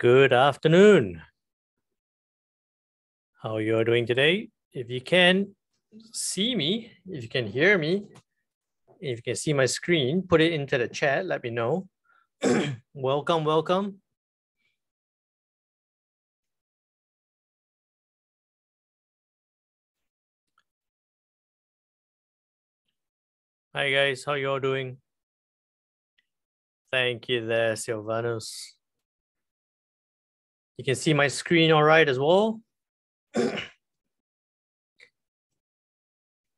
Good afternoon. How you are doing today? If you can see me, if you can hear me, if you can see my screen, put it into the chat, let me know. welcome, welcome. Hi guys, how you all doing? Thank you there, Silvanus. You can see my screen all right as well. you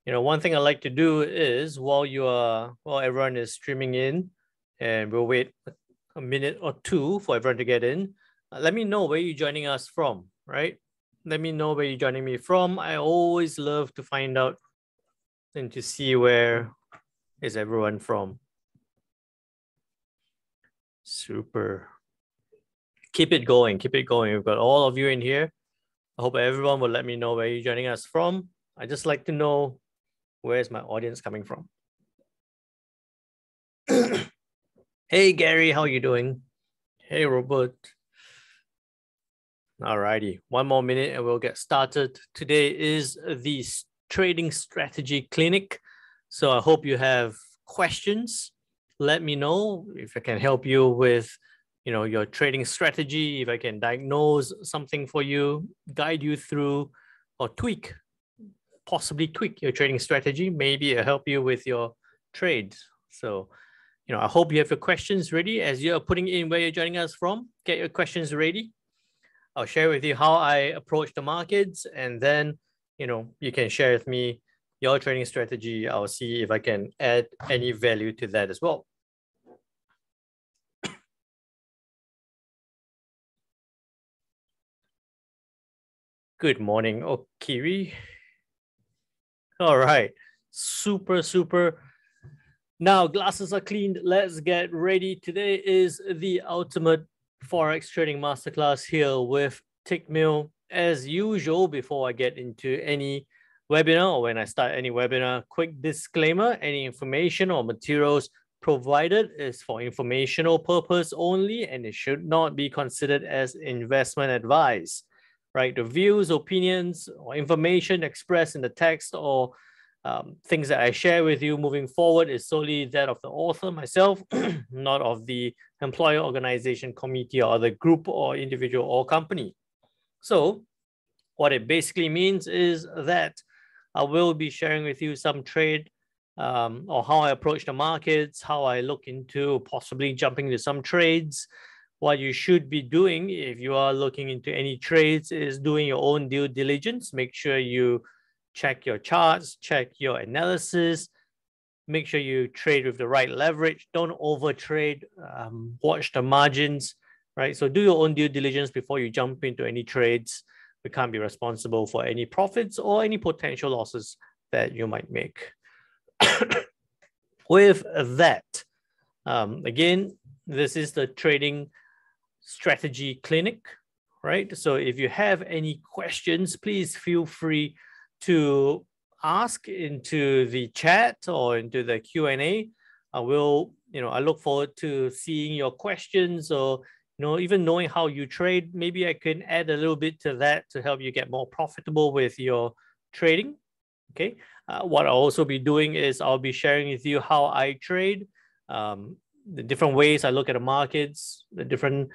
know, one thing I like to do is while you are, while everyone is streaming in, and we'll wait a minute or two for everyone to get in, uh, let me know where you're joining us from, right? Let me know where you're joining me from. I always love to find out and to see where is everyone from. Super. Keep it going. Keep it going. We've got all of you in here. I hope everyone will let me know where you're joining us from. I just like to know where is my audience coming from. hey Gary, how are you doing? Hey Robert. Alrighty, one more minute and we'll get started. Today is the trading strategy clinic. So I hope you have questions. Let me know if I can help you with you know your trading strategy, if I can diagnose something for you, guide you through or tweak, possibly tweak your trading strategy. Maybe i help you with your trades. So you know, I hope you have your questions ready as you're putting in where you're joining us from. Get your questions ready. I'll share with you how I approach the markets and then, you know, you can share with me your trading strategy. I'll see if I can add any value to that as well. Good morning, oh, Okiri. All right, super, super. Now glasses are cleaned. Let's get ready. Today is the ultimate Forex trading masterclass here with Tickmill. As usual, before I get into any webinar or when I start any webinar, quick disclaimer, any information or materials provided is for informational purpose only and it should not be considered as investment advice, right? The views, opinions, or information expressed in the text or um, things that I share with you moving forward is solely that of the author, myself, not of the employer organization committee or other group or individual or company. So what it basically means is that I will be sharing with you some trade um, or how I approach the markets, how I look into possibly jumping into some trades. What you should be doing if you are looking into any trades is doing your own due diligence. Make sure you check your charts, check your analysis, make sure you trade with the right leverage. Don't overtrade, um, watch the margins, right? So do your own due diligence before you jump into any trades we can't be responsible for any profits or any potential losses that you might make. With that, um, again, this is the trading strategy clinic, right? So if you have any questions, please feel free to ask into the chat or into the Q&A. I will, you know, I look forward to seeing your questions or you know, even knowing how you trade, maybe I can add a little bit to that to help you get more profitable with your trading. Okay. Uh, what I'll also be doing is I'll be sharing with you how I trade, um, the different ways I look at the markets, the different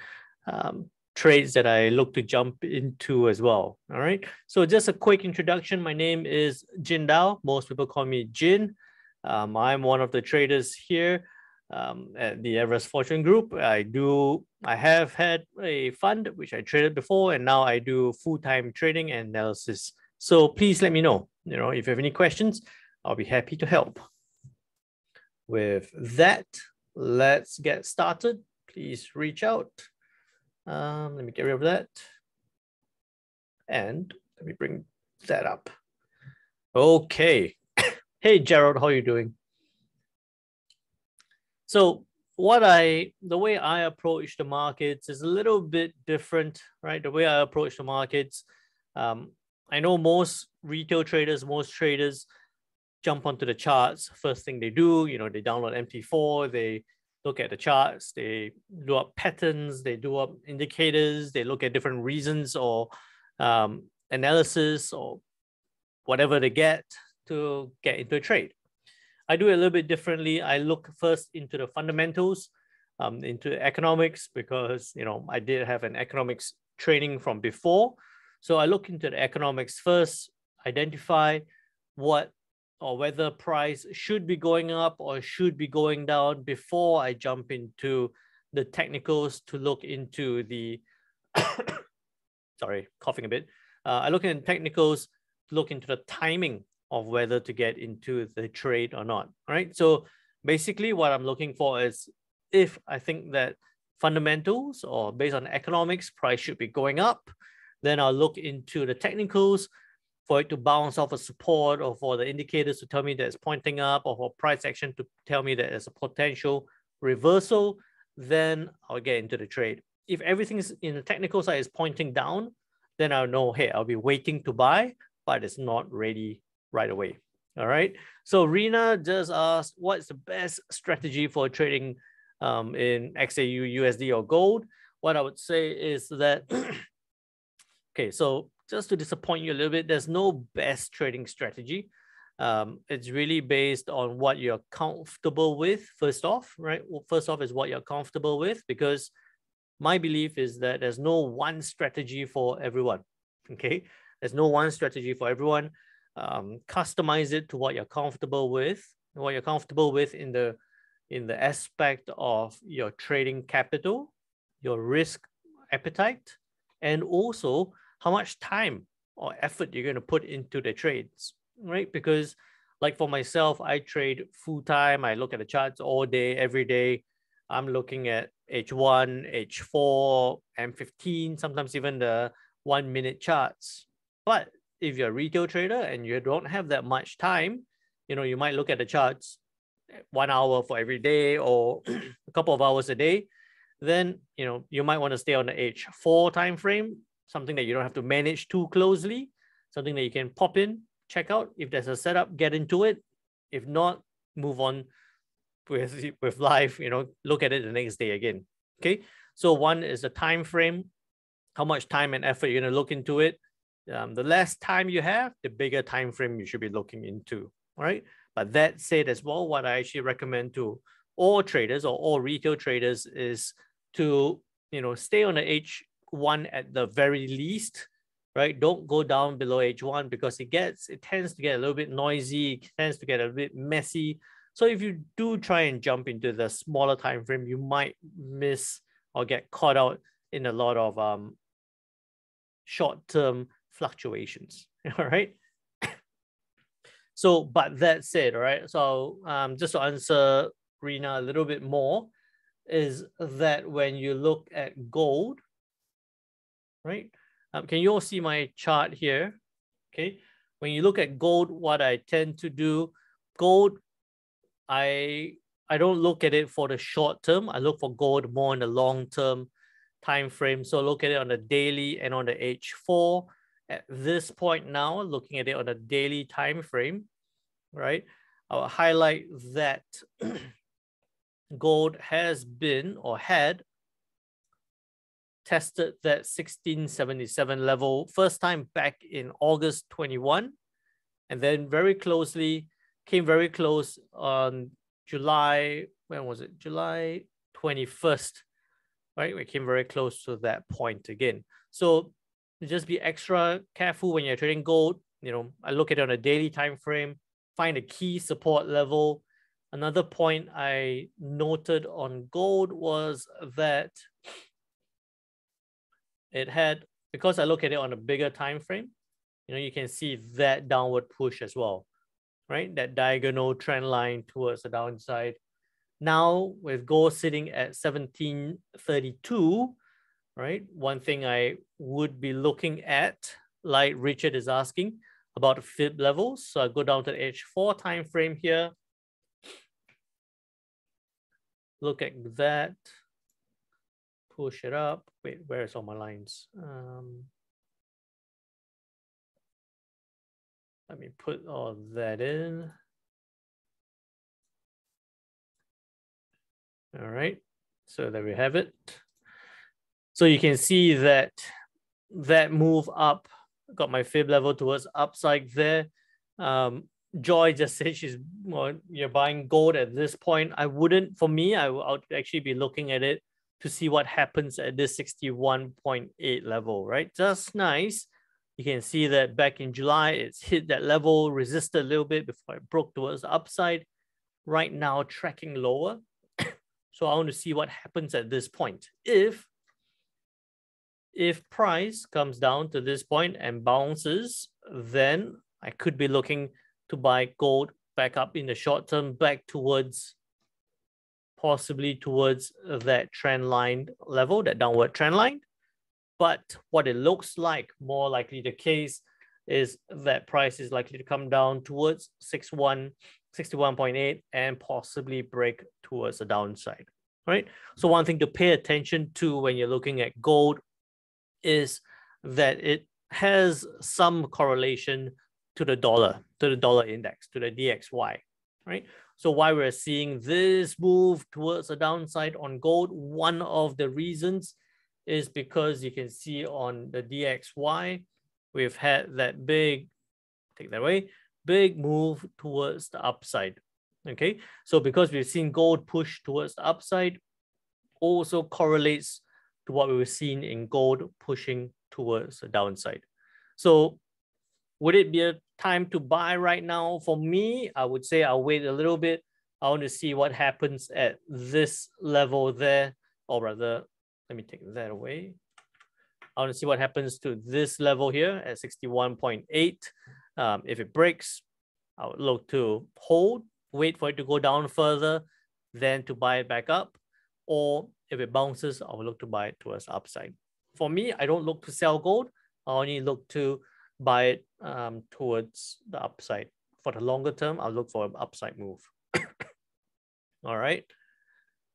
um, trades that I look to jump into as well. All right. So just a quick introduction. My name is Jin Dao. Most people call me Jin. Um, I'm one of the traders here um, at the Everest Fortune Group. I do, I have had a fund which I traded before, and now I do full time trading and analysis. So please let me know. You know, if you have any questions, I'll be happy to help. With that, let's get started. Please reach out. Um, let me get rid of that. And let me bring that up. Okay. hey, Gerald, how are you doing? So what I the way I approach the markets is a little bit different, right? The way I approach the markets, um, I know most retail traders, most traders jump onto the charts. First thing they do, you know, they download MT4, they look at the charts, they do up patterns, they do up indicators, they look at different reasons or um, analysis or whatever they get to get into a trade. I do it a little bit differently. I look first into the fundamentals, um, into economics, because you know I did have an economics training from before. So I look into the economics first, identify what or whether price should be going up or should be going down before I jump into the technicals to look into the sorry, coughing a bit. Uh, I look into technicals, look into the timing of whether to get into the trade or not. All right. So basically, what I'm looking for is if I think that fundamentals or based on economics, price should be going up, then I'll look into the technicals for it to bounce off a support or for the indicators to tell me that it's pointing up or for price action to tell me that there's a potential reversal, then I'll get into the trade. If everything in the technical side is pointing down, then I'll know, hey, I'll be waiting to buy, but it's not ready right away. All right. So Rena just asked, what's the best strategy for trading um, in XAU, USD, or gold? What I would say is that, okay, so just to disappoint you a little bit, there's no best trading strategy. Um, it's really based on what you're comfortable with, first off, right? Well, first off is what you're comfortable with, because my belief is that there's no one strategy for everyone. Okay. There's no one strategy for everyone. Um, customize it to what you're comfortable with, what you're comfortable with in the in the aspect of your trading capital, your risk appetite, and also how much time or effort you're going to put into the trades, right? Because like for myself, I trade full time. I look at the charts all day, every day. I'm looking at H1, H4, M15, sometimes even the one minute charts. But if you're a retail trader and you don't have that much time, you know, you might look at the charts one hour for every day or a couple of hours a day, then you know you might want to stay on the H4 time frame, something that you don't have to manage too closely, something that you can pop in, check out. If there's a setup, get into it. If not, move on with with life. You know, look at it the next day again. Okay. So one is the time frame, how much time and effort you're gonna look into it. Um, the less time you have, the bigger time frame you should be looking into. Right. But that said as well, what I actually recommend to all traders or all retail traders is to you know stay on the H1 at the very least, right? Don't go down below H1 because it gets it tends to get a little bit noisy, it tends to get a bit messy. So if you do try and jump into the smaller time frame, you might miss or get caught out in a lot of um, short-term fluctuations. All right. So, but that said, all right. So, um, just to answer Rena a little bit more, is that when you look at gold, right? Um, can you all see my chart here? Okay. When you look at gold, what I tend to do, gold, I I don't look at it for the short term. I look for gold more in the long term time frame. So look at it on the daily and on the H4 at this point now, looking at it on a daily time frame, right? I'll highlight that gold has been or had tested that 1677 level first time back in August 21, and then very closely came very close on July, when was it? July 21st, right? We came very close to that point again. So just be extra careful when you're trading gold. You know, I look at it on a daily time frame, find a key support level. Another point I noted on gold was that it had, because I look at it on a bigger time frame, you know, you can see that downward push as well, right? That diagonal trend line towards the downside. Now with gold sitting at 1732, right? One thing I would be looking at, like Richard is asking, about the fib levels. So I go down to the H4 time frame here. Look at that. Push it up. Wait, where's all my lines? Um, let me put all that in. All right, so there we have it. So you can see that that move up, got my fib level towards upside there. Um, Joy just said she's well, you're buying gold at this point. I wouldn't, for me, I would actually be looking at it to see what happens at this 61.8 level, right? Just nice. You can see that back in July, it's hit that level, resisted a little bit before it broke towards the upside. Right now, tracking lower. so I want to see what happens at this point. If if price comes down to this point and bounces, then I could be looking to buy gold back up in the short term, back towards possibly towards that trend line level, that downward trend line. But what it looks like, more likely the case, is that price is likely to come down towards 61, 61.8 and possibly break towards the downside, right? So one thing to pay attention to when you're looking at gold is that it has some correlation to the dollar, to the dollar index, to the DXY, right? So why we're seeing this move towards a downside on gold, one of the reasons is because you can see on the DXY, we've had that big, take that away, big move towards the upside. Okay, so because we've seen gold push towards the upside, also correlates to what we've seen in gold pushing towards the downside. So would it be a time to buy right now? For me, I would say I'll wait a little bit. I want to see what happens at this level there, or rather let me take that away. I want to see what happens to this level here at 61.8. Um, if it breaks, I would look to hold, wait for it to go down further, then to buy it back up. Or if it bounces, I would look to buy it towards upside. For me, I don't look to sell gold. I only look to buy it um, towards the upside. For the longer term, I'll look for an upside move. All right.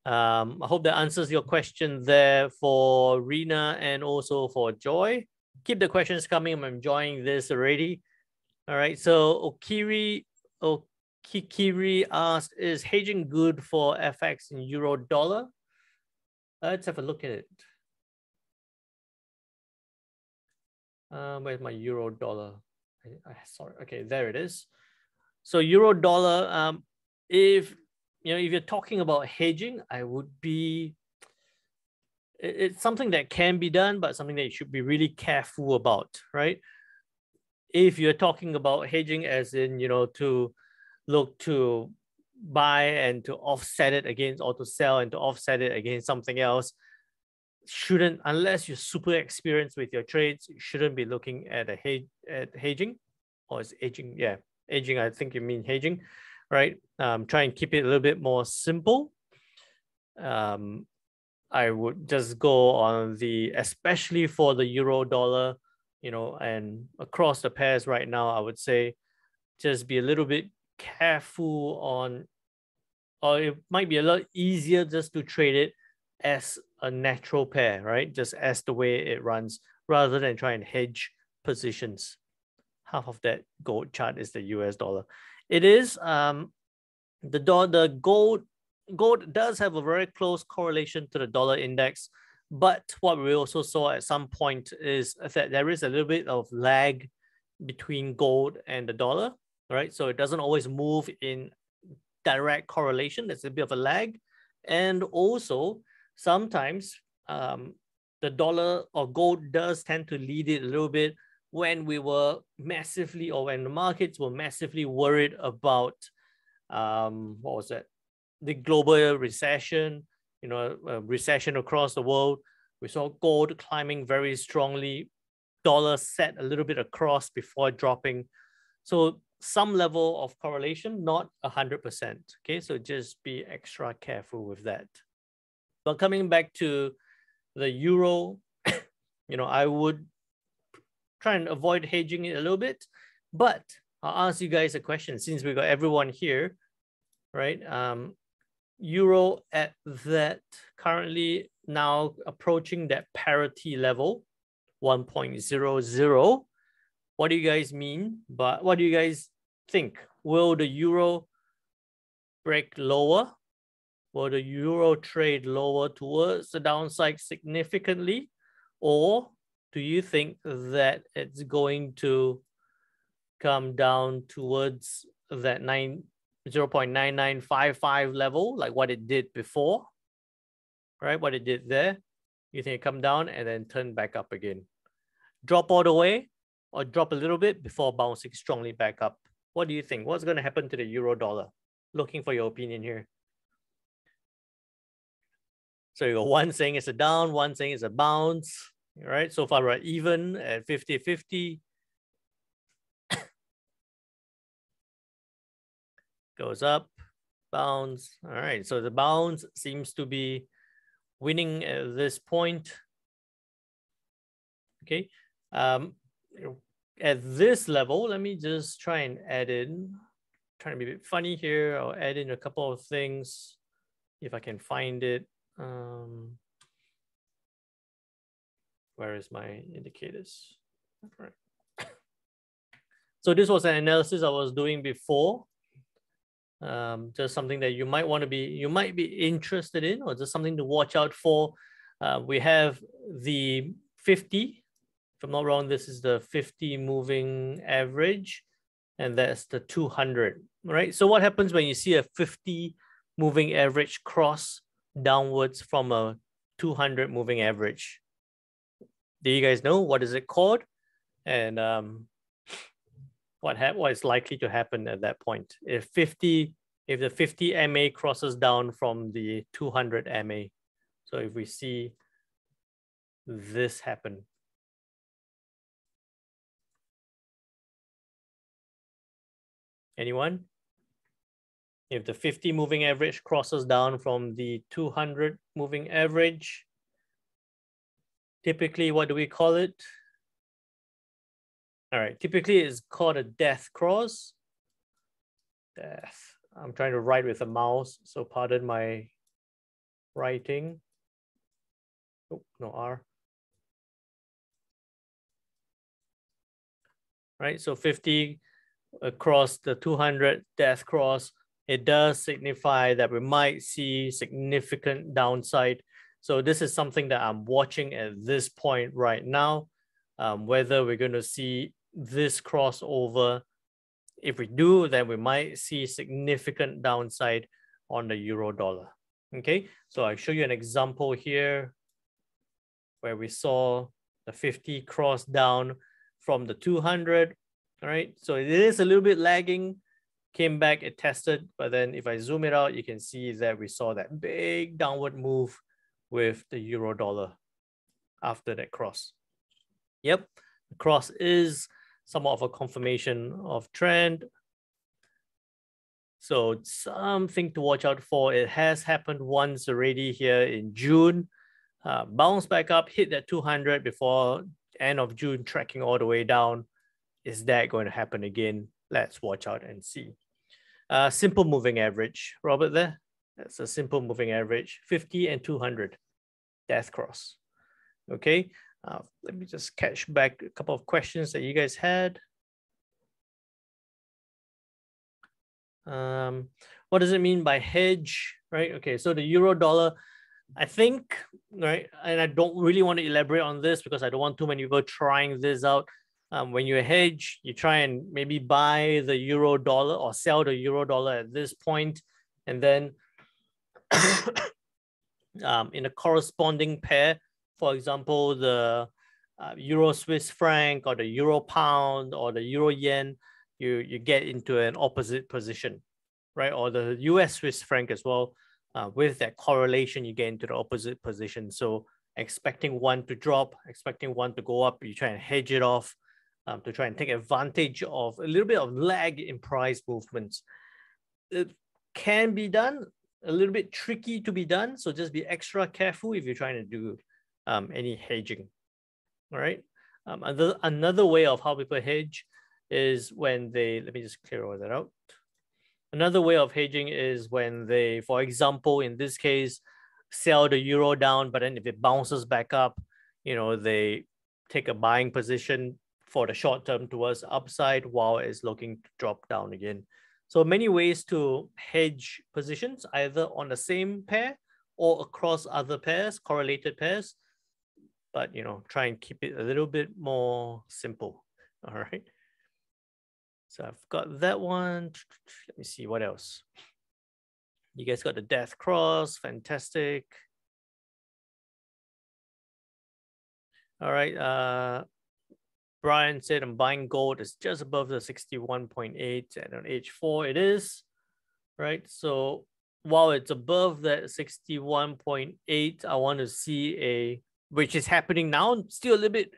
Um, I hope that answers your question there for Rena and also for Joy. Keep the questions coming. I'm enjoying this already. All right. So Okiri Okikiri asked, is hedging good for FX in euro dollar? Let's have a look at it. Um, where's my euro dollar? I, I, sorry. Okay, there it is. So euro dollar. Um, if you know, if you're talking about hedging, I would be, it's something that can be done, but something that you should be really careful about, right? If you're talking about hedging as in, you know, to look to buy and to offset it against or to sell and to offset it against something else, shouldn't, unless you're super experienced with your trades, shouldn't be looking at a hedge at hedging or is aging yeah, aging I think you mean hedging right? Um, try and keep it a little bit more simple. Um, I would just go on the, especially for the euro dollar, you know, and across the pairs right now, I would say just be a little bit careful on, or it might be a lot easier just to trade it as a natural pair, right? Just as the way it runs rather than try and hedge positions. Half of that gold chart is the US dollar. It is um, the dollar, the gold gold does have a very close correlation to the dollar index, but what we also saw at some point is that there is a little bit of lag between gold and the dollar, right? So it doesn't always move in direct correlation. There's a bit of a lag, and also sometimes um, the dollar or gold does tend to lead it a little bit when we were massively or when the markets were massively worried about um, what was that? The global recession you know recession across the world. We saw gold climbing very strongly dollar set a little bit across before dropping. So some level of correlation not 100% okay? So just be extra careful with that but coming back to the euro you know i would try and avoid hedging it a little bit. But I'll ask you guys a question since we got everyone here, right? Um, Euro at that currently now approaching that parity level, 1.00. What do you guys mean? But what do you guys think? Will the Euro break lower Will the euro trade lower towards the downside significantly? Or do you think that it's going to come down towards that 9 0.9955 level, like what it did before, right? What it did there. You think it come down and then turn back up again. Drop all the way or drop a little bit before bouncing strongly back up. What do you think? What's going to happen to the euro dollar? Looking for your opinion here. So you got one saying it's a down, one saying it's a bounce, right? So far we're even at 50-50. Goes up, bounce. All right, so the bounce seems to be winning at this point. Okay, um, at this level, let me just try and add in, trying to be a bit funny here. I'll add in a couple of things if I can find it. Um, where is my indicators? All right. So this was an analysis I was doing before. Um, just something that you might want to be, you might be interested in, or just something to watch out for. Uh, we have the 50. If I'm not wrong, this is the 50 moving average, and that's the 200, right? So what happens when you see a 50 moving average cross downwards from a 200 moving average. Do you guys know what is it called? And um, what, ha- what is likely to happen at that point? If 50, if the 50 MA crosses down from the 200 MA. So if we see this happen. Anyone? If the 50 moving average crosses down from the 200 moving average, typically, what do we call it? All right, typically it's called a death cross. Death. I'm trying to write with a mouse, so pardon my writing. Oh, no R. Right, so 50 across the 200 death cross it does signify that we might see significant downside. So this is something that I'm watching at this point right now, um, whether we're going to see this crossover. If we do, then we might see significant downside on the euro dollar. Okay, so I'll show you an example here where we saw the 50 cross down from the 200. All right, so it is a little bit lagging came back, it tested, but then if I zoom it out, you can see that we saw that big downward move with the euro dollar after that cross. Yep, the cross is somewhat of a confirmation of trend. So something to watch out for. It has happened once already here in June. Uh, bounce back up, hit that 200 before end of June, tracking all the way down. Is that going to happen again? Let's watch out and see. Uh, simple moving average, Robert there. That's a simple moving average, 50 and 200, death cross. Okay, uh, let me just catch back a couple of questions that you guys had. Um, what does it mean by hedge, right? Okay, so the euro dollar, I think, right, and I don't really want to elaborate on this because I don't want too many people trying this out. Um, when you hedge, you try and maybe buy the euro dollar or sell the euro dollar at this point, and then um, in a corresponding pair, for example, the uh, euro Swiss franc or the euro pound or the euro yen, you you get into an opposite position, right? Or the US Swiss franc as well. Uh, with that correlation, you get into the opposite position. So expecting one to drop, expecting one to go up, you try and hedge it off um, to try and take advantage of a little bit of lag in price movements. It can be done, a little bit tricky to be done. So just be extra careful if you're trying to do um, any hedging. All right. Um, another, another way of how people hedge is when they, let me just clear all that out. Another way of hedging is when they, for example, in this case, sell the euro down, but then if it bounces back up, you know, they take a buying position for the short term towards upside while it's looking to drop down again. So many ways to hedge positions, either on the same pair or across other pairs, correlated pairs. But you know, try and keep it a little bit more simple. All right. So I've got that one. Let me see what else. You guys got the Death Cross, fantastic. All right. Uh, Brian said I'm buying gold. It's just above the 61.8 and on H4 it is, right? So while it's above that 61.8, I want to see a, which is happening now, still a little bit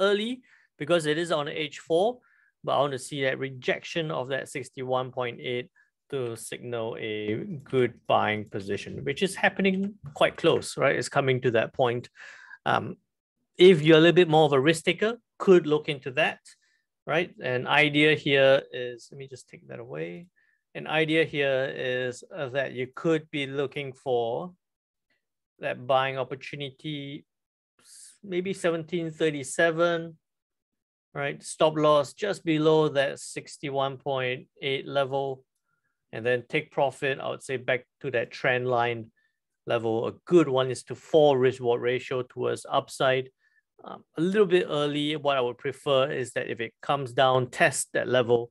early because it is on H4, but I want to see that rejection of that 61.8 to signal a good buying position, which is happening quite close, right? It's coming to that point. Um, if you're a little bit more of a risk taker, could look into that, right? An idea here is, let me just take that away. An idea here is uh, that you could be looking for that buying opportunity, maybe 1737, right? Stop loss just below that 61.8 level, and then take profit, I would say back to that trend line level. A good one is to fall risk reward ratio towards upside um, a little bit early, what I would prefer is that if it comes down, test that level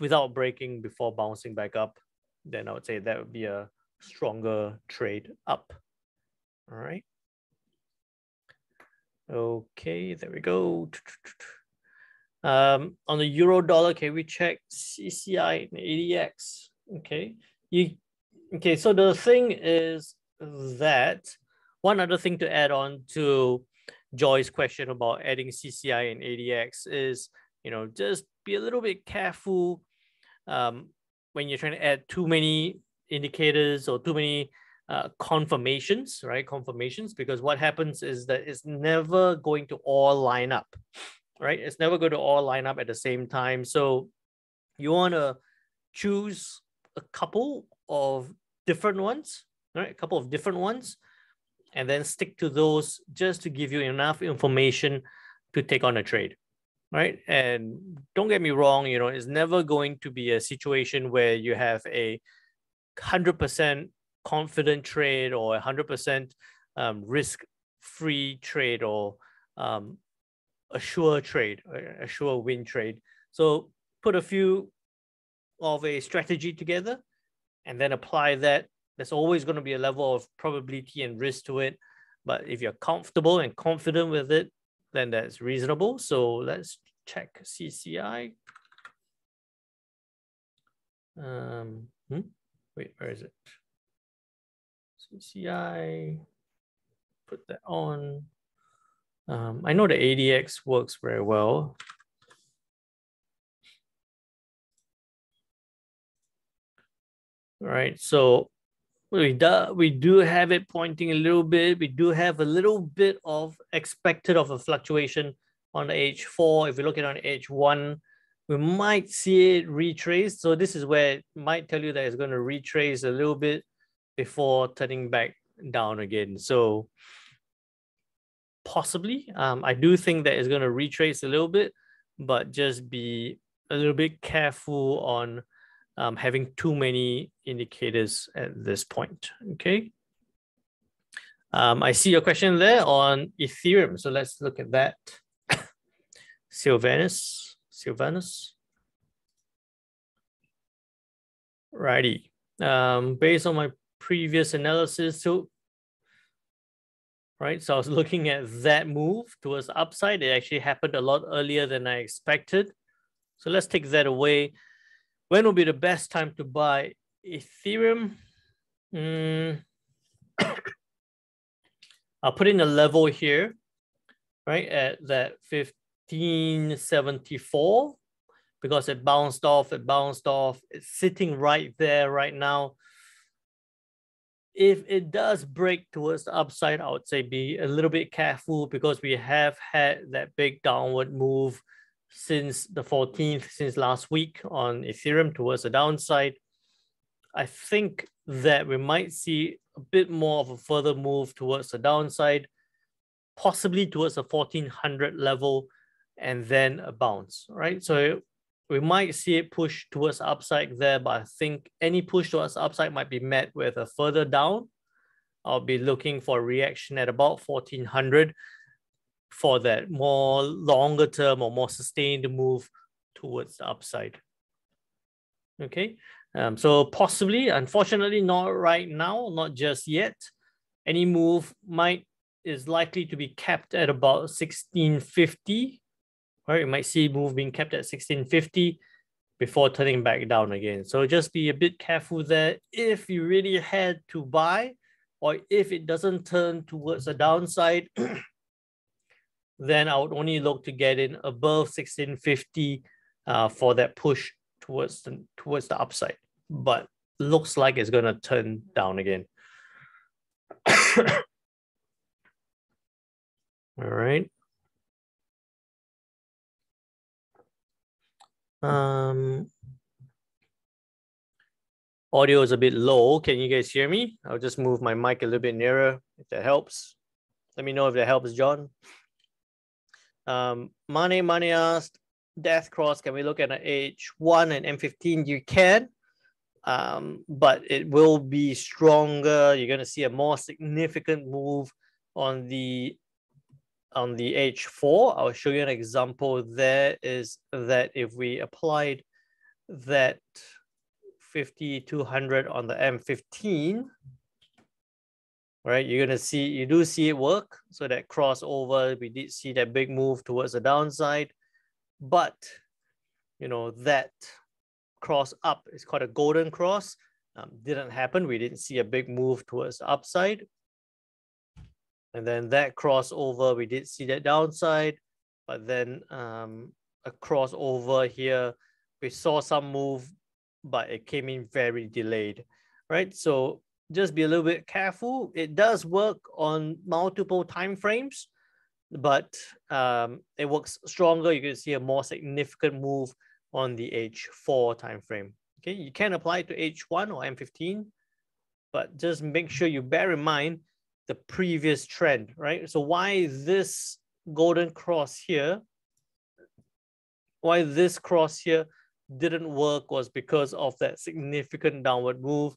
without breaking before bouncing back up, then I would say that would be a stronger trade up. All right. Okay, there we go. Um, on the euro dollar, can we check CCI and ADX? Okay, you okay. So the thing is that one other thing to add on to Joy's question about adding CCI and ADX is, you know, just be a little bit careful um, when you're trying to add too many indicators or too many uh, confirmations, right? Confirmations, because what happens is that it's never going to all line up, right? It's never going to all line up at the same time. So you want to choose a couple of different ones, right? A couple of different ones and then stick to those just to give you enough information to take on a trade right? And don't get me wrong you know it's never going to be a situation where you have a 100% confident trade or a 100% um, risk free trade or um, a sure trade a sure win trade. So put a few of a strategy together and then apply that there's always going to be a level of probability and risk to it. But if you're comfortable and confident with it, then that's reasonable. So let's check CCI. Um, hmm? Wait, where is it? CCI, put that on. Um, I know the ADX works very well. All right, so we do, we do have it pointing a little bit. We do have a little bit of expected of a fluctuation on the H4. If we look at on H1, we might see it retrace. So this is where it might tell you that it's going to retrace a little bit before turning back down again. So possibly, um, I do think that it's going to retrace a little bit, but just be a little bit careful on um, having too many indicators at this point, okay? Um, I see your question there on Ethereum. So let's look at that. Sylvanus, Sylvanus. Righty. Um, based on my previous analysis, so right, so I was looking at that move towards upside. It actually happened a lot earlier than I expected. So let's take that away when will be the best time to buy Ethereum? Mm. I'll put in a level here, right, at that 1574 because it bounced off, it bounced off. It's sitting right there right now. If it does break towards the upside, I would say be a little bit careful because we have had that big downward move since the 14th, since last week on Ethereum towards the downside. I think that we might see a bit more of a further move towards the downside, possibly towards the 1400 level, and then a bounce, right? So we might see it push towards upside there, but I think any push towards upside might be met with a further down. I'll be looking for a reaction at about 1400 for that more longer term or more sustained move towards the upside. Okay, um, so possibly, unfortunately, not right now, not just yet. Any move might is likely to be kept at about 1650 right? You might see move being kept at 1650 before turning back down again. So just be a bit careful there. If you really had to buy, or if it doesn't turn towards the downside, then I would only look to get in above 1650 uh, for that push towards the, towards the upside. But looks like it's going to turn down again. All right. Um, audio is a bit low. Can you guys hear me? I'll just move my mic a little bit nearer if that helps. Let me know if that helps, John. Um, Money Money asked, Death Cross, can we look at an H1 and M15? You can, um, but it will be stronger. You're going to see a more significant move on the on the H4, I'll show you an example there is that if we applied that 5200 on the M15, right, you're gonna see, you do see it work. So that crossover, we did see that big move towards the downside, but you know, that cross up is called a golden cross. Um, didn't happen. We didn't see a big move towards the upside. And then that crossover, we did see that downside, but then um, a crossover here, we saw some move, but it came in very delayed, right? So just be a little bit careful. It does work on multiple time frames, but um, it works stronger. You can see a more significant move on the H4 time frame. Okay, you can apply it to H1 or M15, but just make sure you bear in mind the previous trend, right? So why this golden cross here, why this cross here didn't work was because of that significant downward move,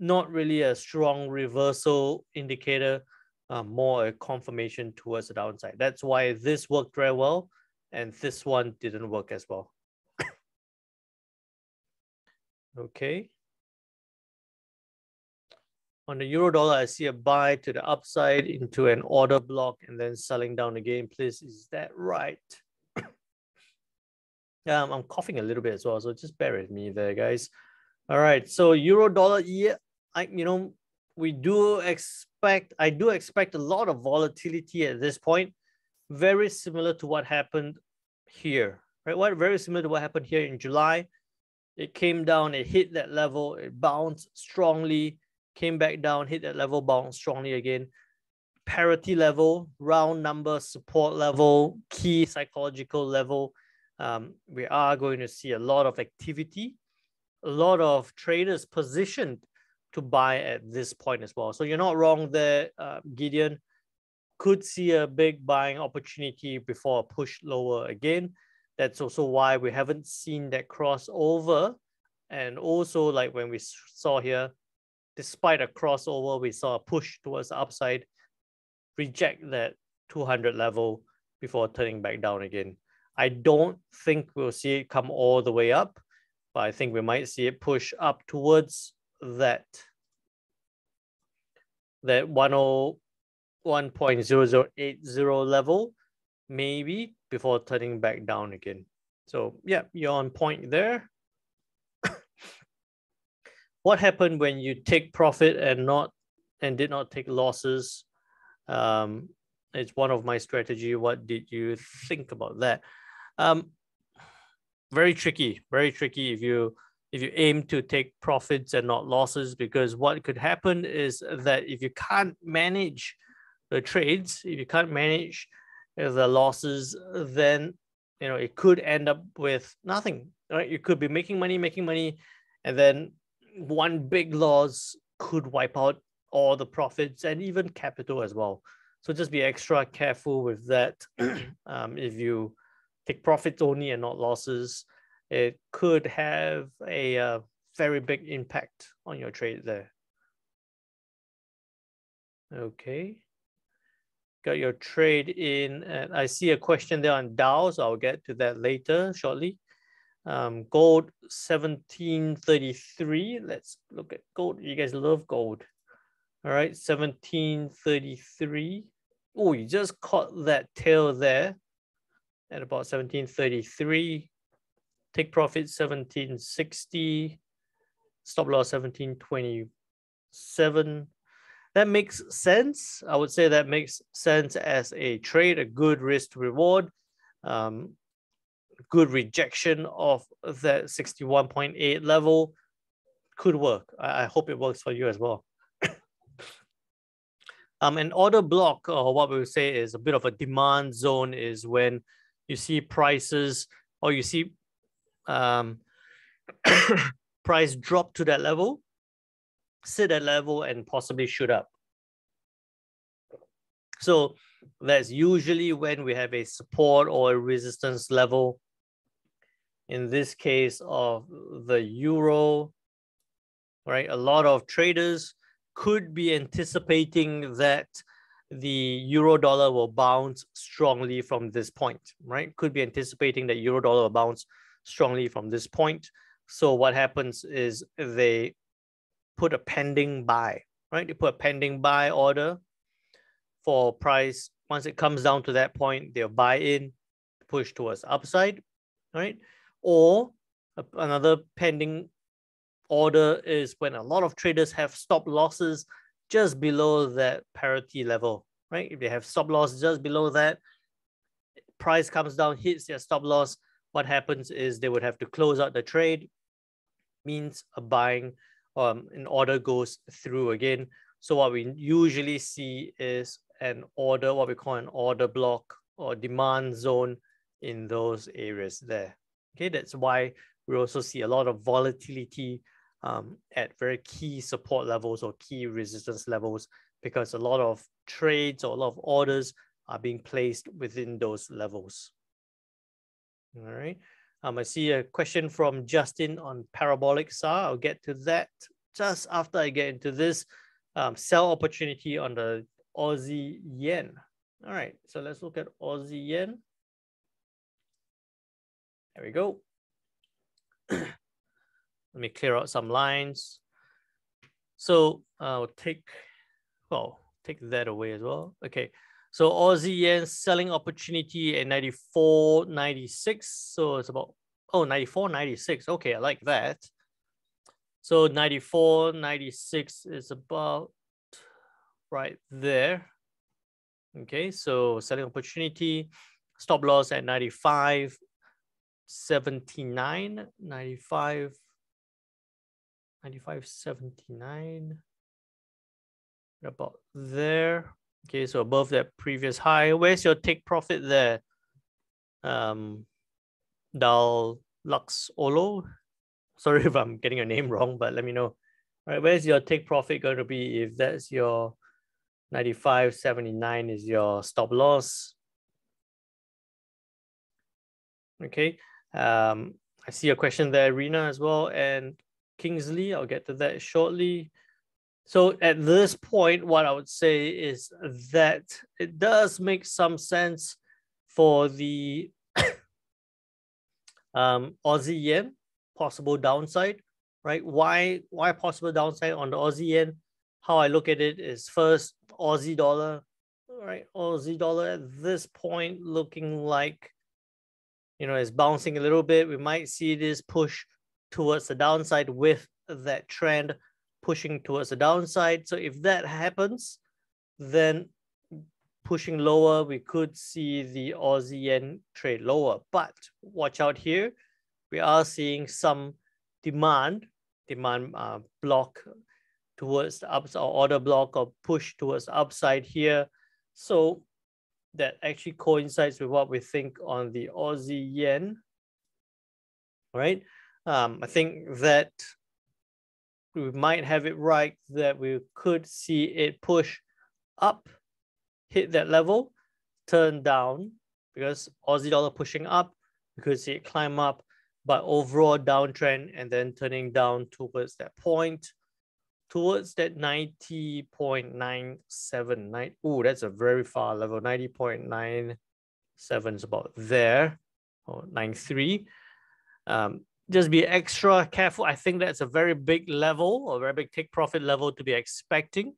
not really a strong reversal indicator, uh, more a confirmation towards the downside. That's why this worked very well and this one didn't work as well. okay. On the euro dollar, I see a buy to the upside into an order block and then selling down again. Please, is that right? um, I'm coughing a little bit as well, so just bear with me there, guys. All right, so euro dollar, yeah, I you know we do expect I do expect a lot of volatility at this point, very similar to what happened here, right? What very similar to what happened here in July. It came down, it hit that level, it bounced strongly, came back down, hit that level, bounced strongly again. Parity level, round number, support level, key psychological level. Um, we are going to see a lot of activity, a lot of traders positioned to buy at this point as well. So you're not wrong there, uh, Gideon. Could see a big buying opportunity before a push lower again. That's also why we haven't seen that crossover. And also, like when we saw here, despite a crossover, we saw a push towards the upside, reject that 200 level before turning back down again. I don't think we'll see it come all the way up, but I think we might see it push up towards that that 101.0080 level, maybe before turning back down again. So yeah, you're on point there. What happened when you take profit and not and did not take losses? Um, it's one of my strategy. What did you think about that? Um, very tricky very tricky if you if you aim to take profits and not losses because what could happen is that if you can't manage the trades if you can't manage the losses then you know it could end up with nothing right you could be making money making money and then one big loss could wipe out all the profits and even capital as well. So just be extra careful with that. um, if you take profits only and not losses, it could have a uh, very big impact on your trade there. Okay. Got your trade in, and I see a question there on Dow, so I'll get to that later shortly. Um, gold 1733. Let's look at gold. You guys love gold. All right, 1733. Oh, you just caught that tail there at about 1733. Take profit 1760. Stop loss 1727. That makes sense. I would say that makes sense as a trade, a good risk to reward. Um, good rejection of that 61.8 level could work. I, I hope it works for you as well. um, an order block, or what we would say is a bit of a demand zone, is when you see prices or you see um, price drop to that level, sit at level, and possibly shoot up. So that's usually when we have a support or a resistance level in this case of the euro, right? A lot of traders could be anticipating that the euro dollar will bounce strongly from this point, right? Could be anticipating that euro dollar will bounce strongly from this point. So what happens is they put a pending buy, right? They put a pending buy order for price. Once it comes down to that point, they'll buy in, push towards upside, right? Or another pending order is when a lot of traders have stop losses just below that parity level, right? If they have stop loss just below that, price comes down, hits their stop loss, what happens is they would have to close out the trade, means a buying um, an order goes through again. So what we usually see is an order, what we call an order block or demand zone in those areas there. Okay, that's why we also see a lot of volatility um, at very key support levels or key resistance levels because a lot of trades or a lot of orders are being placed within those levels. All right. Um, I see a question from Justin on parabolic SAR. I'll get to that just after I get into this um, sell opportunity on the Aussie yen. All right, so let's look at Aussie yen. There we go. Let me clear out some lines. So I'll take, well, take that away as well. Okay, so Aussie yen selling opportunity at 94.96. So it's about, oh, 94.96. Okay, I like that. So 94.96 is about right there. Okay, so selling opportunity, stop loss at 95, 79, 95, 95, 79, about there. Okay, so above that previous high. Where's your take profit there? Um, Dal Lux Olo. Sorry if I'm getting your name wrong, but let me know. All right, where's your take profit going to be if that's your 95, 79 is your stop loss? Okay, um, I see a question there, Rena, as well, and Kingsley. I'll get to that shortly. So at this point, what I would say is that it does make some sense for the um, Aussie yen possible downside, right? Why why possible downside on the Aussie yen? How I look at it is first Aussie dollar, right? Aussie dollar at this point looking like you know, is bouncing a little bit. We might see this push towards the downside with that trend pushing towards the downside. So if that happens, then pushing lower, we could see the Aussie yen trade lower. But watch out here. We are seeing some demand, demand uh, block towards the upside or order block or push towards upside here. So that actually coincides with what we think on the Aussie yen, right? Um, I think that we might have it right that we could see it push up, hit that level, turn down because Aussie dollar pushing up, we could see it climb up, but overall downtrend and then turning down towards that point, towards that 90.97. Oh, that's a very far level. 90.97 is about there, or 93. Um, just be extra careful. I think that's a very big level, or very big take profit level to be expecting.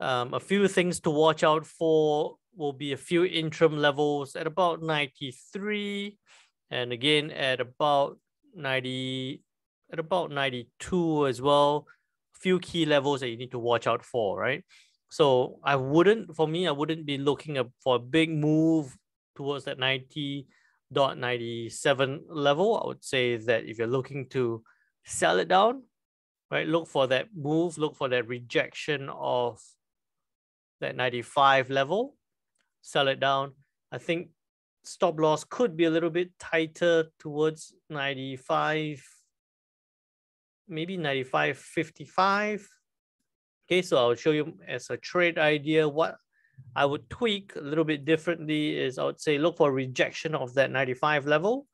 Um, a few things to watch out for will be a few interim levels at about 93 and again at about 90 at about 92 as well a few key levels that you need to watch out for right so i wouldn't for me i wouldn't be looking for a big move towards that 90.97 level i would say that if you're looking to sell it down right look for that move look for that rejection of that 95 level sell it down i think stop loss could be a little bit tighter towards 95, maybe 95, 55. Okay, so I'll show you as a trade idea what I would tweak a little bit differently is I would say look for rejection of that 95 level.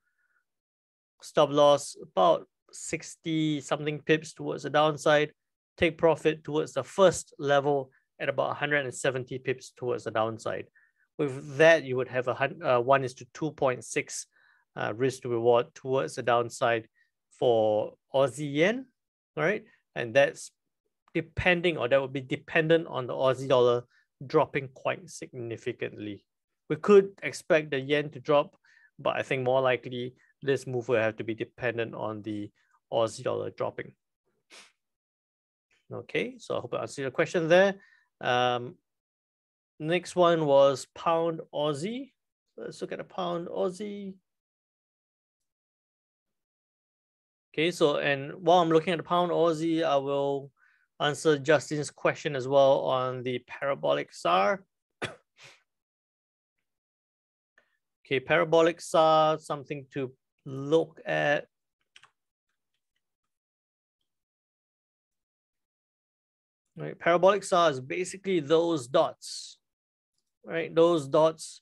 Stop loss about 60 something pips towards the downside. Take profit towards the first level at about 170 pips towards the downside. With that, you would have a uh, 1 is to 2.6 uh, risk to reward towards the downside for Aussie yen, right? And that's depending, or that would be dependent on the Aussie dollar dropping quite significantly. We could expect the yen to drop, but I think more likely this move will have to be dependent on the Aussie dollar dropping. Okay, so I hope I answered your question there. Um, Next one was pound Aussie. Let's look at a pound Aussie. Okay, so and while I'm looking at the pound Aussie, I will answer Justin's question as well on the parabolic SAR. okay, parabolic SAR, something to look at. Right, parabolic SAR is basically those dots right? Those dots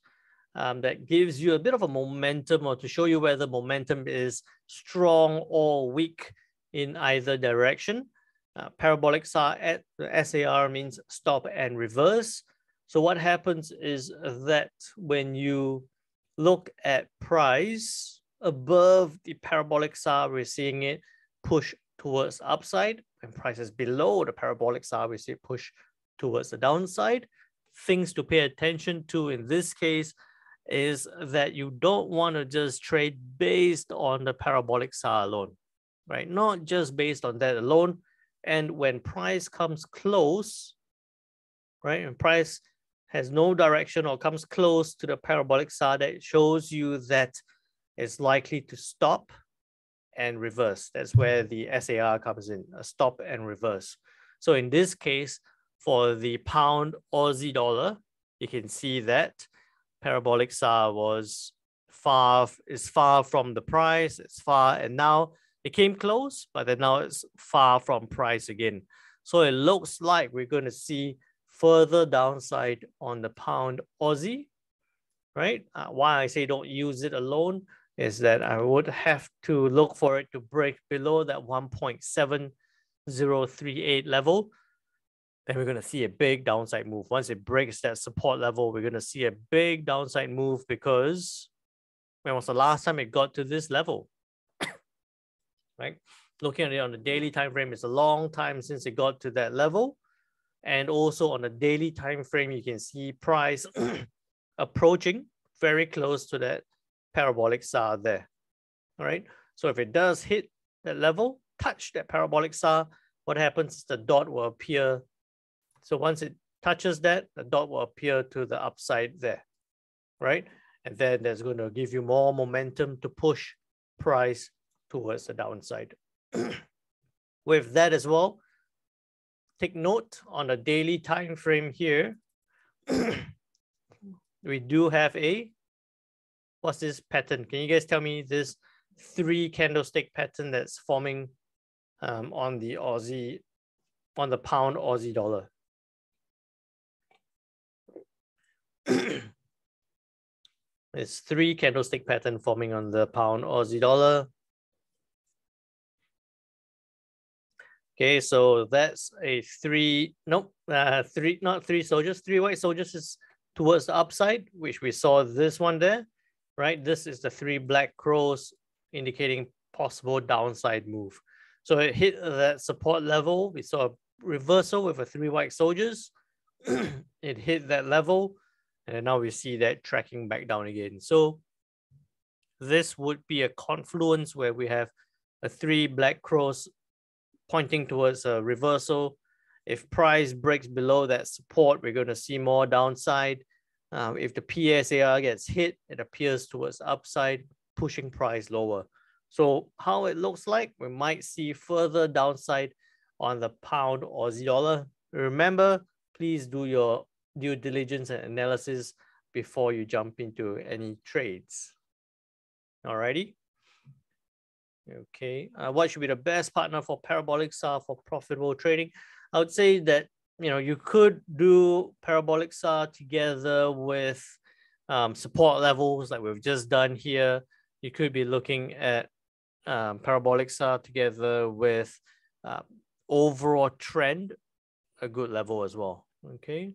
um, that gives you a bit of a momentum or to show you whether momentum is strong or weak in either direction. Uh, parabolic SAR SAR means stop and reverse. So what happens is that when you look at price above the parabolic SAR, we're seeing it push towards upside. When price is below the parabolic SAR, we see it push towards the downside things to pay attention to in this case is that you don't want to just trade based on the parabolic SAR alone, right? Not just based on that alone. And when price comes close, right? and price has no direction or comes close to the parabolic SAR, that shows you that it's likely to stop and reverse. That's where the SAR comes in, a stop and reverse. So in this case, for the pound Aussie dollar, you can see that parabolic SAR was far is far from the price. It's far, and now it came close, but then now it's far from price again. So it looks like we're going to see further downside on the pound Aussie, right? Uh, why I say don't use it alone is that I would have to look for it to break below that 1.7038 level then we're going to see a big downside move. Once it breaks that support level, we're going to see a big downside move because when was the last time it got to this level? Right? Looking at it on the daily time frame, it's a long time since it got to that level. And also on the daily time frame, you can see price approaching very close to that parabolic SAR there. All right. So if it does hit that level, touch that parabolic SAR, what happens is the dot will appear so once it touches that, the dot will appear to the upside there, right? And then that's going to give you more momentum to push price towards the downside. With that as well, take note on the daily time frame here. we do have a, what's this pattern? Can you guys tell me this three candlestick pattern that's forming um, on the Aussie, on the pound Aussie dollar? it's three candlestick pattern forming on the pound Aussie dollar. Okay, so that's a three, nope, uh, three, not three soldiers, three white soldiers is towards the upside, which we saw this one there, right? This is the three black crows indicating possible downside move. So it hit that support level. We saw a reversal with a three white soldiers. it hit that level, and now we see that tracking back down again. So this would be a confluence where we have a three black crows pointing towards a reversal. If price breaks below that support, we're going to see more downside. Um, if the PSAR gets hit, it appears towards upside, pushing price lower. So how it looks like, we might see further downside on the pound Aussie dollar. Remember, please do your due diligence and analysis before you jump into any trades. Alrighty. Okay, uh, what should be the best partner for parabolic SAR for profitable trading? I would say that you know you could do parabolic SAR together with um, support levels like we've just done here. You could be looking at um, parabolic SAR together with uh, overall trend, a good level as well. Okay.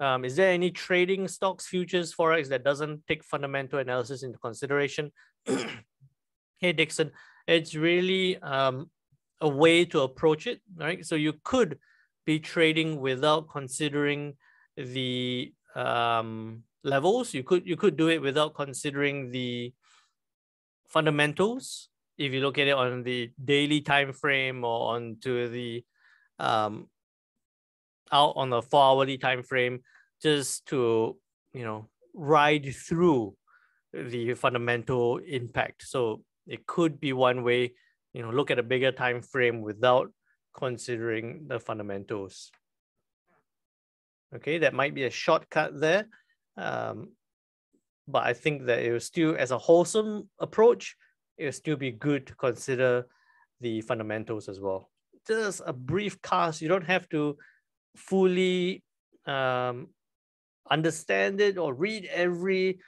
Um, is there any trading stocks, futures, forex that doesn't take fundamental analysis into consideration? hey, Dixon, it's really um, a way to approach it, right? So you could be trading without considering the um, levels. You could you could do it without considering the fundamentals. If you look at it on the daily time frame or onto the um, out on a four hourly time frame just to you know ride through the fundamental impact. So it could be one way you know look at a bigger time frame without considering the fundamentals. Okay that might be a shortcut there um, but i think that it will still as a wholesome approach it will still be good to consider the fundamentals as well. Just a brief cast you don't have to fully um, understand it or read every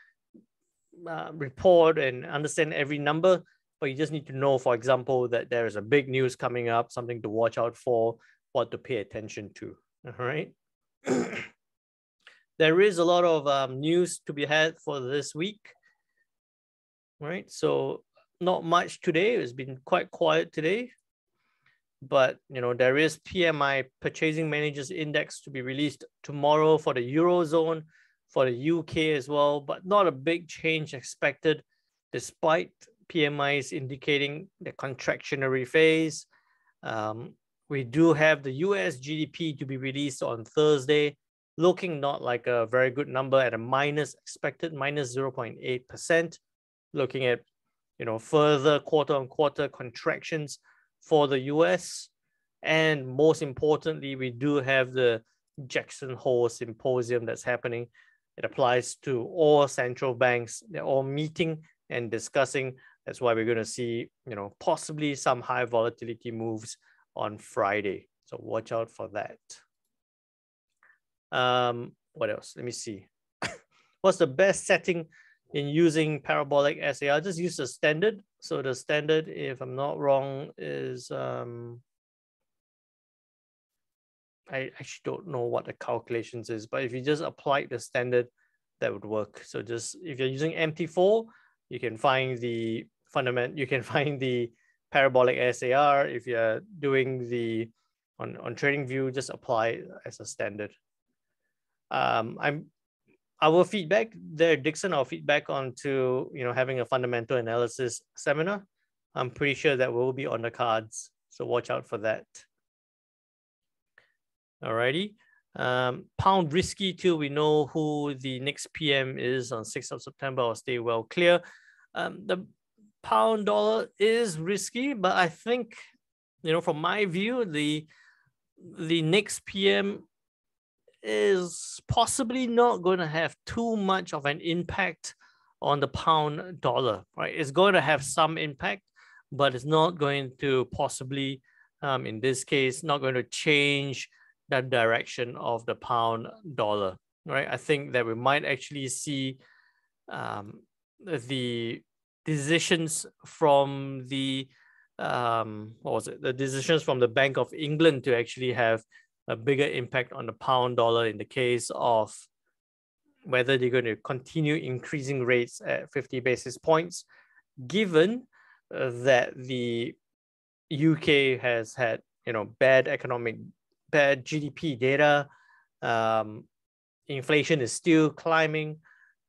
uh, report and understand every number, but you just need to know, for example, that there is a big news coming up, something to watch out for, what to pay attention to. All right. there is a lot of um, news to be had for this week. Right. So not much today. It's been quite quiet today but you know there is PMI Purchasing Managers Index to be released tomorrow for the eurozone, for the UK as well, but not a big change expected, despite PMIs indicating the contractionary phase. Um, we do have the US GDP to be released on Thursday, looking not like a very good number at a minus expected minus 0.8%. Looking at you know further quarter on quarter contractions for the US. And most importantly, we do have the Jackson Hole Symposium that's happening. It applies to all central banks. They're all meeting and discussing. That's why we're going to see, you know, possibly some high volatility moves on Friday. So watch out for that. Um, what else? Let me see. What's the best setting in using parabolic SAR? Just use the standard so the standard, if I'm not wrong, is, um, I actually don't know what the calculations is, but if you just apply the standard, that would work. So just, if you're using MT4, you can find the fundament, you can find the parabolic SAR. If you're doing the, on, on TradingView, just apply as a standard. Um, I'm our feedback there, Dixon, our feedback on to you know having a fundamental analysis seminar. I'm pretty sure that will be on the cards. So watch out for that. Alrighty. Um, pound risky till we know who the next PM is on 6th of September I'll stay well clear. Um, the pound dollar is risky, but I think, you know, from my view, the the next PM is possibly not going to have too much of an impact on the pound dollar, right? It's going to have some impact, but it's not going to possibly, um, in this case, not going to change the direction of the pound dollar, right? I think that we might actually see um, the decisions from the um, what was it? The decisions from the Bank of England to actually have a bigger impact on the pound dollar in the case of whether they're going to continue increasing rates at 50 basis points, given uh, that the UK has had you know bad economic, bad GDP data, um, inflation is still climbing,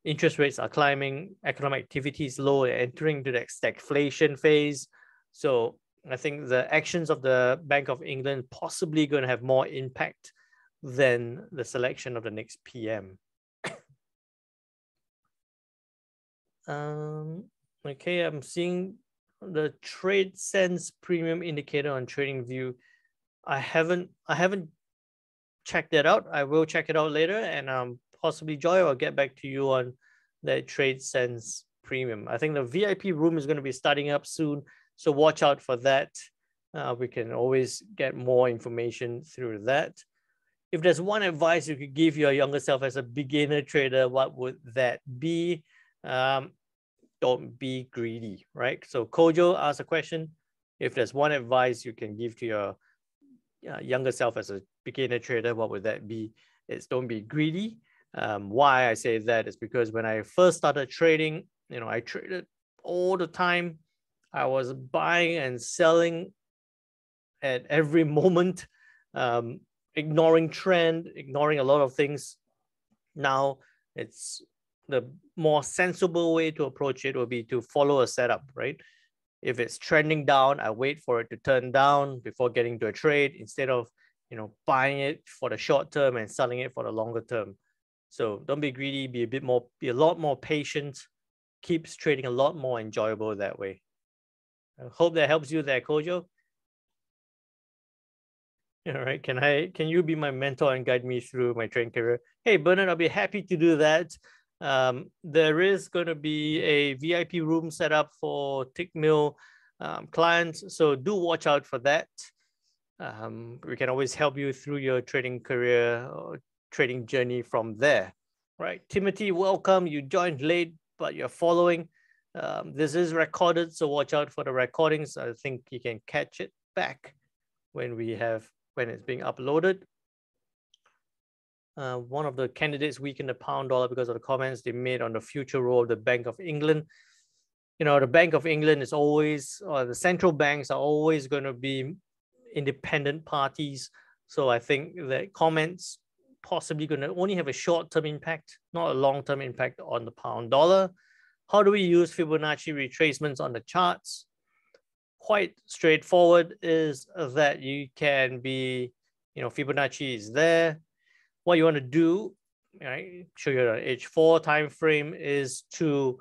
interest rates are climbing, economic activity is low, entering into the stagflation phase. So I think the actions of the Bank of England possibly going to have more impact than the selection of the next PM. um, okay, I'm seeing the trade sense premium indicator on TradingView. I haven't I haven't checked that out. I will check it out later and um possibly Joy will get back to you on that trade sense premium. I think the VIP room is going to be starting up soon. So watch out for that. Uh, we can always get more information through that. If there's one advice you could give your younger self as a beginner trader, what would that be? Um, don't be greedy, right? So Kojo asked a question. If there's one advice you can give to your uh, younger self as a beginner trader, what would that be? It's don't be greedy. Um, why I say that is because when I first started trading, you know, I traded all the time I was buying and selling at every moment, um, ignoring trend, ignoring a lot of things. Now it's the more sensible way to approach it will be to follow a setup, right? If it's trending down, I wait for it to turn down before getting to a trade instead of you know buying it for the short term and selling it for the longer term. So don't be greedy, be a bit more, be a lot more patient, keeps trading a lot more enjoyable that way. I hope that helps you there, Kojo. All right, can I can you be my mentor and guide me through my training career? Hey, Bernard, I'll be happy to do that. Um, there is going to be a VIP room set up for Tickmill um, clients, so do watch out for that. Um, we can always help you through your trading career or trading journey from there. Right, Timothy, welcome. You joined late, but you're following. Um, this is recorded, so watch out for the recordings. I think you can catch it back when we have when it's being uploaded. Uh, one of the candidates weakened the pound dollar because of the comments they made on the future role of the Bank of England. You know, the Bank of England is always, or the central banks are always going to be independent parties. So I think that comments possibly going to only have a short-term impact, not a long-term impact on the pound dollar. How do we use Fibonacci retracements on the charts? Quite straightforward is that you can be, you know, Fibonacci is there. What you want to do, right, show you an H4 time frame is to,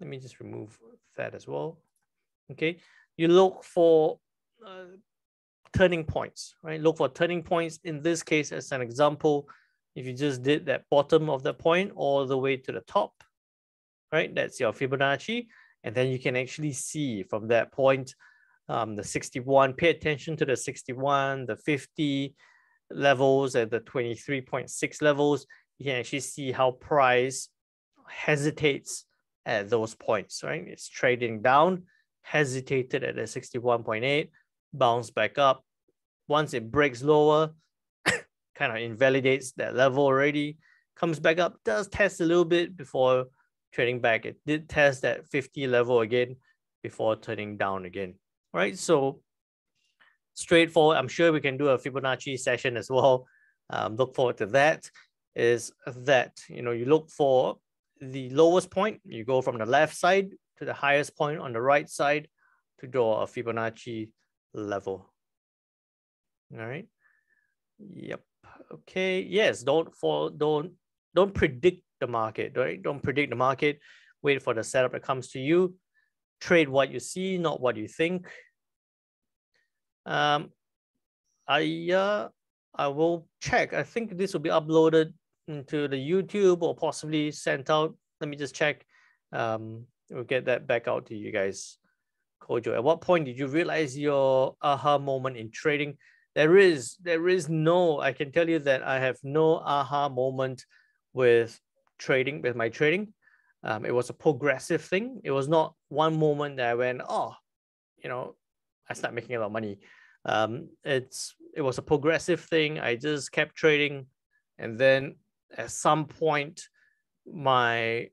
let me just remove that as well. Okay, you look for uh, turning points, right? Look for turning points. In this case, as an example, if you just did that bottom of the point all the way to the top, right? That's your Fibonacci. And then you can actually see from that point, um, the 61, pay attention to the 61, the 50 levels and the 23.6 levels. You can actually see how price hesitates at those points, right? It's trading down, hesitated at the 61.8, bounced back up. Once it breaks lower, kind of invalidates that level already, comes back up, does test a little bit before trading back. It did test that 50 level again before turning down again, right? So straightforward. I'm sure we can do a Fibonacci session as well. Um, look forward to that. Is that you know you look for the lowest point, you go from the left side to the highest point on the right side to draw a Fibonacci level. All right. Yep. Okay. Yes. Don't fall. Don't don't predict the market, right? Don't predict the market. Wait for the setup that comes to you. Trade what you see, not what you think. Um, I uh, I will check. I think this will be uploaded into the YouTube or possibly sent out. Let me just check. Um, we'll get that back out to you guys. Kojo, at what point did you realize your aha moment in trading? There is, there is no, I can tell you that I have no aha moment with trading with my trading. Um, it was a progressive thing. It was not one moment that I went, oh, you know, I start making a lot of money. Um, it's it was a progressive thing. I just kept trading, and then at some point, my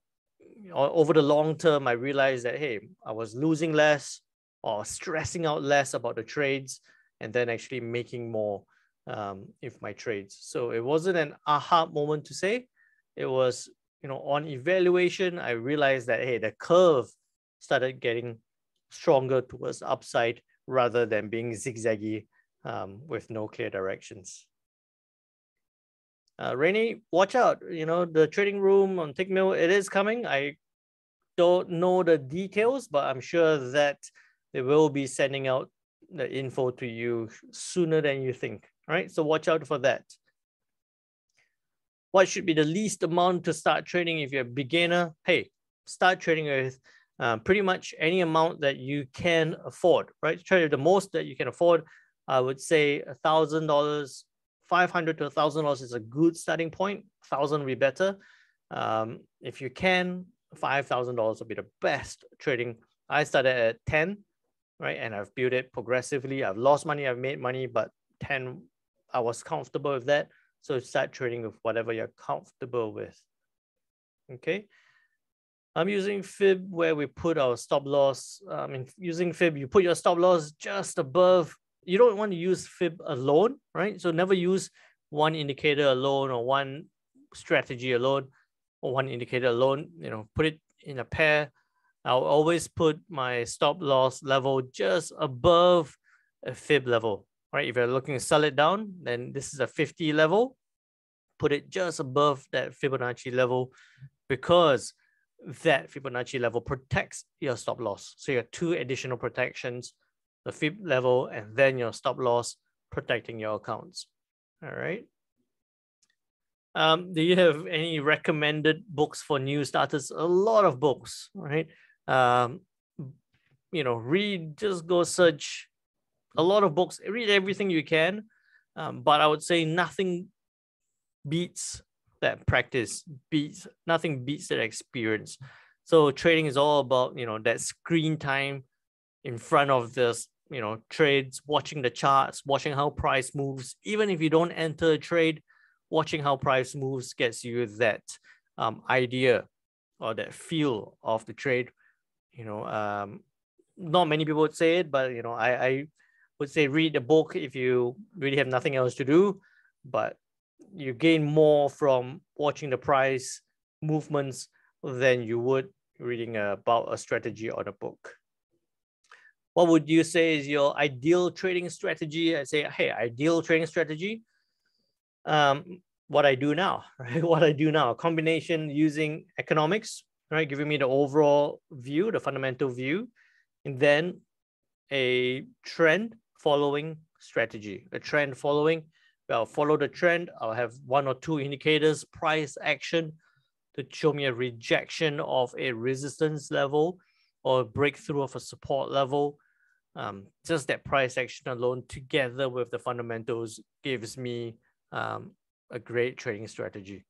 over the long term, I realized that hey, I was losing less or stressing out less about the trades, and then actually making more um, if my trades. So it wasn't an aha moment to say. It was you know on evaluation, I realized that hey, the curve started getting stronger towards upside rather than being zigzaggy um, with no clear directions. Uh, Rainy, watch out. You know, the trading room on Tickmill, it is coming. I don't know the details, but I'm sure that they will be sending out the info to you sooner than you think. All right, so watch out for that. What should be the least amount to start trading if you're a beginner? Hey, start trading with uh, pretty much any amount that you can afford, right? Trade the most that you can afford. I would say a thousand dollars, five hundred to a thousand dollars is a good starting point. Thousand would be better. Um, if you can, five thousand dollars would be the best trading. I started at ten, right, and I've built it progressively. I've lost money, I've made money, but ten, I was comfortable with that. So start trading with whatever you're comfortable with. Okay. I'm using fib where we put our stop loss. I mean, using fib, you put your stop loss just above. You don't want to use fib alone, right? So never use one indicator alone or one strategy alone or one indicator alone. You know, put it in a pair. I'll always put my stop loss level just above a fib level, right? If you're looking to sell it down, then this is a 50 level. Put it just above that Fibonacci level because that Fibonacci level protects your stop loss. So you have two additional protections, the Fib level and then your stop loss protecting your accounts. All right. Um, do you have any recommended books for new starters? A lot of books, right? Um, you know, read, just go search a lot of books, read everything you can. Um, but I would say nothing beats that practice beats nothing beats that experience so trading is all about you know that screen time in front of this you know trades watching the charts watching how price moves even if you don't enter a trade watching how price moves gets you that um, idea or that feel of the trade you know um, not many people would say it but you know I, I would say read the book if you really have nothing else to do but you gain more from watching the price movements than you would reading about a strategy on a book. What would you say is your ideal trading strategy? I say, hey, ideal trading strategy. Um, what I do now, right? What I do now, a combination using economics, right? Giving me the overall view, the fundamental view, and then a trend following strategy, a trend following I'll follow the trend. I'll have one or two indicators, price action to show me a rejection of a resistance level or a breakthrough of a support level. Um, just that price action alone together with the fundamentals gives me um, a great trading strategy,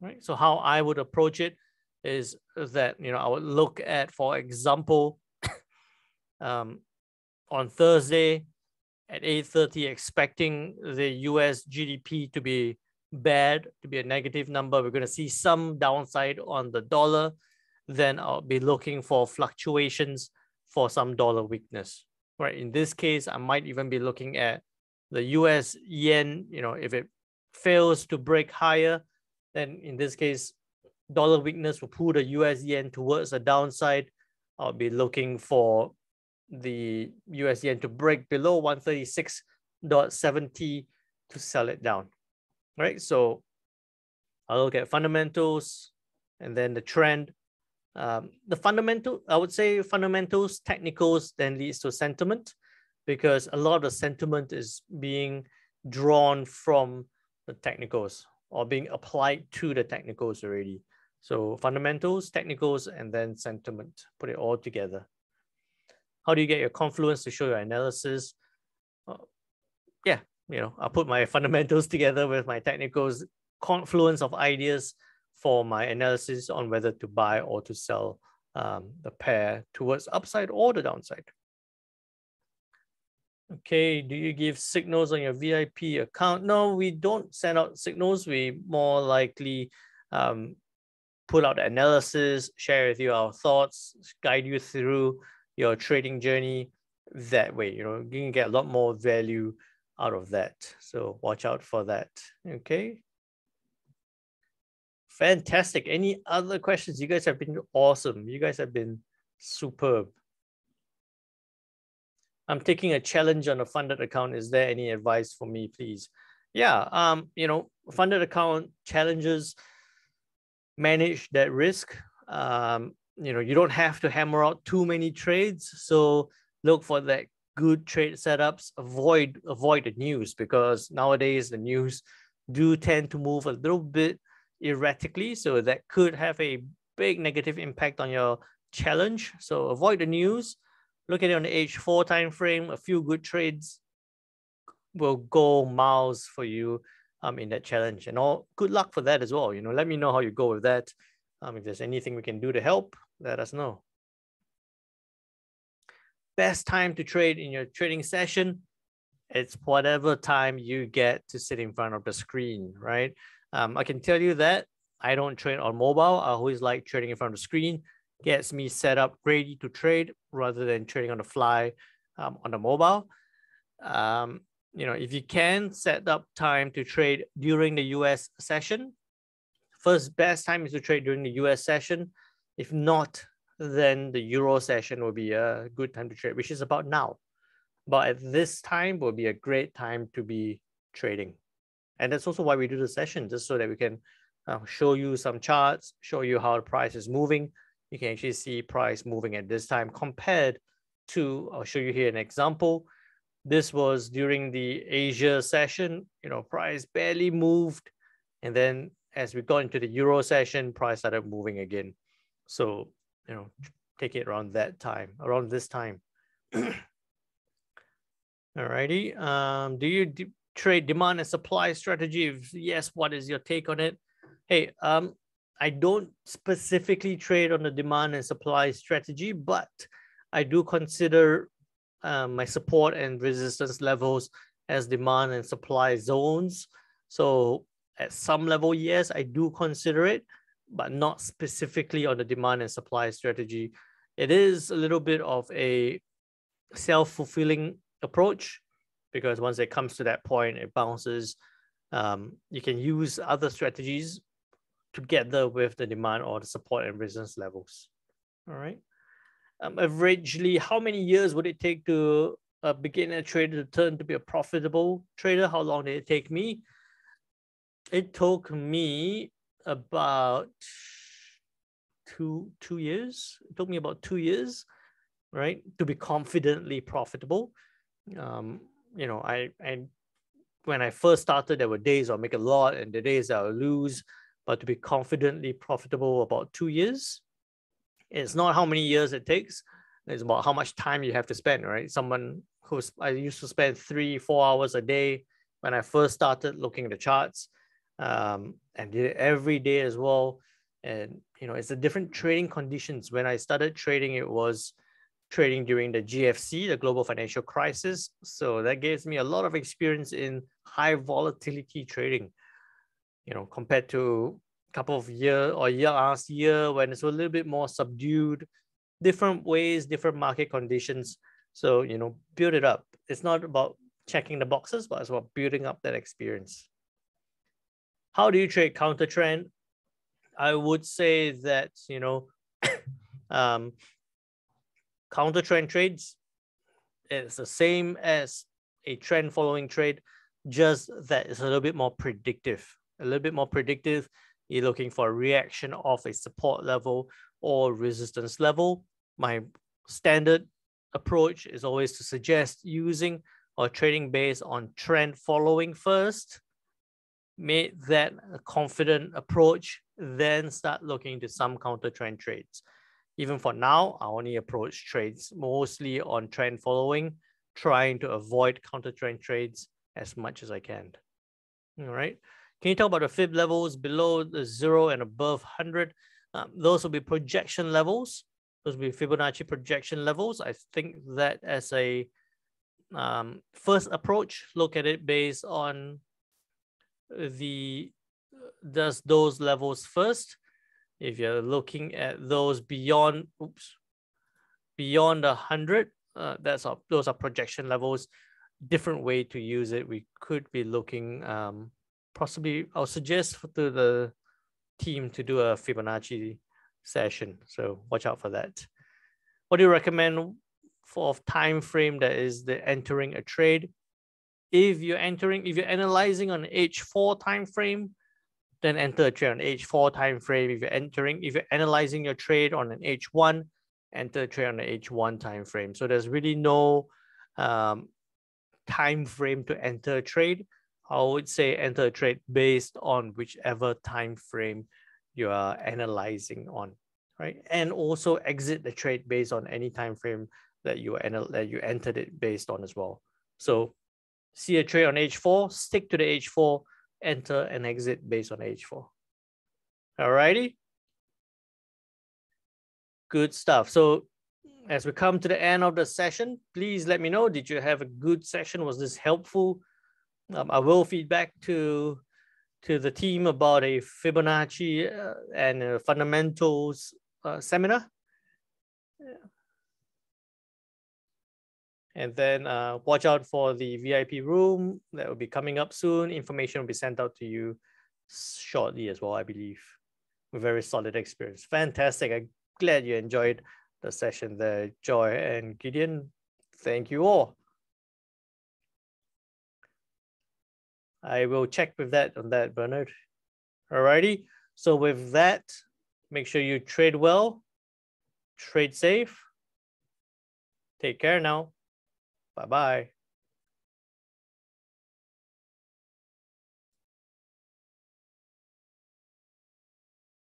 right? So how I would approach it is that, you know, I would look at, for example, um, on Thursday, at 8.30 expecting the US GDP to be bad, to be a negative number. We're going to see some downside on the dollar. Then I'll be looking for fluctuations for some dollar weakness. Right. In this case, I might even be looking at the US yen, you know, if it fails to break higher, then in this case, dollar weakness will pull the US yen towards the downside. I'll be looking for the US yen to break below 136.70 to sell it down, right? So I'll look at fundamentals and then the trend. Um, the fundamental, I would say fundamentals, technicals then leads to sentiment because a lot of the sentiment is being drawn from the technicals or being applied to the technicals already. So fundamentals, technicals, and then sentiment, put it all together. How do you get your confluence to show your analysis? Uh, yeah, you know, I put my fundamentals together with my technicals, confluence of ideas for my analysis on whether to buy or to sell um, the pair towards upside or the downside. Okay, do you give signals on your VIP account? No, we don't send out signals. We more likely um, put out analysis, share with you our thoughts, guide you through your trading journey. That way, you know, you can get a lot more value out of that. So watch out for that. Okay. Fantastic. Any other questions? You guys have been awesome. You guys have been superb. I'm taking a challenge on a funded account. Is there any advice for me, please? Yeah, um, you know, funded account challenges manage that risk. Um, you know, you don't have to hammer out too many trades. So look for that good trade setups. Avoid avoid the news because nowadays the news do tend to move a little bit erratically. So that could have a big negative impact on your challenge. So avoid the news look at it on the H4 time frame, a few good trades will go miles for you um, in that challenge. And all good luck for that as well. You know, let me know how you go with that. Um, if there's anything we can do to help, let us know. Best time to trade in your trading session, it's whatever time you get to sit in front of the screen, right? Um, I can tell you that I don't trade on mobile. I always like trading in front of the screen gets me set up ready to trade rather than trading on the fly um, on the mobile. Um, you know, if you can set up time to trade during the US session, first best time is to trade during the US session. If not, then the Euro session will be a good time to trade, which is about now. But at this time will be a great time to be trading. And that's also why we do the session, just so that we can uh, show you some charts, show you how the price is moving, you can actually see price moving at this time compared to, I'll show you here an example. This was during the Asia session, you know, price barely moved. And then as we got into the Euro session, price started moving again. So, you know, take it around that time, around this time. Alrighty. Um, do you trade demand and supply strategy? If yes, what is your take on it? Hey, um, I don't specifically trade on the demand and supply strategy, but I do consider um, my support and resistance levels as demand and supply zones. So at some level, yes, I do consider it, but not specifically on the demand and supply strategy. It is a little bit of a self-fulfilling approach because once it comes to that point, it bounces. Um, you can use other strategies together with the demand or the support and resistance levels. All right. Um, averagely, how many years would it take to begin a beginner trader to turn to be a profitable trader? How long did it take me? It took me about two two years. It took me about two years, right, to be confidently profitable. Um, you know, I I when I first started, there were days I'll make a lot and the days I'll lose but to be confidently profitable about two years. It's not how many years it takes. It's about how much time you have to spend, right? Someone who's I used to spend three, four hours a day when I first started looking at the charts, um, and did it every day as well. And you know, it's a different trading conditions. When I started trading, it was trading during the GFC, the global financial crisis. So that gives me a lot of experience in high volatility trading you know, compared to a couple of year or year last year when it's a little bit more subdued, different ways, different market conditions. So, you know, build it up. It's not about checking the boxes, but it's about building up that experience. How do you trade counter trend? I would say that, you know, um, counter trend trades, it's the same as a trend following trade, just that it's a little bit more predictive a little bit more predictive. You're looking for a reaction of a support level or resistance level. My standard approach is always to suggest using or trading based on trend following first. Make that a confident approach, then start looking to some counter trend trades. Even for now, I only approach trades mostly on trend following, trying to avoid counter trend trades as much as I can. All right. Can you talk about the fib levels below the zero and above 100? Um, those will be projection levels. Those will be Fibonacci projection levels. I think that as a um, first approach, look at it based on the does those levels first. If you're looking at those beyond, oops, beyond a hundred, uh, that's our, those are projection levels. Different way to use it. We could be looking um, possibly. I'll suggest to the team to do a Fibonacci session. So watch out for that. What do you recommend for time frame that is the entering a trade? If you're entering, if you're analyzing on H4 time frame, then enter a trade on H4 time frame. If you're entering, if you're analyzing your trade on an H1, enter a trade on the H1 time frame. So there's really no um, time frame to enter a trade. I would say enter a trade based on whichever time frame you are analyzing on, right? And also exit the trade based on any time frame that you that you entered it based on as well. So see a trade on H4, stick to the H4, enter and exit based on H4. Alrighty. Good stuff. So as we come to the end of the session, please let me know, did you have a good session? Was this helpful? Um, I will feedback to to the team about a Fibonacci uh, and fundamentals uh, seminar. Yeah. And then uh, watch out for the VIP room that will be coming up soon. Information will be sent out to you shortly as well, I believe. Very solid experience. Fantastic. I'm glad you enjoyed the session there, Joy and Gideon. Thank you all. I will check with that on that, Bernard. Alrighty. So with that, make sure you trade well, trade safe. Take care now. Bye bye.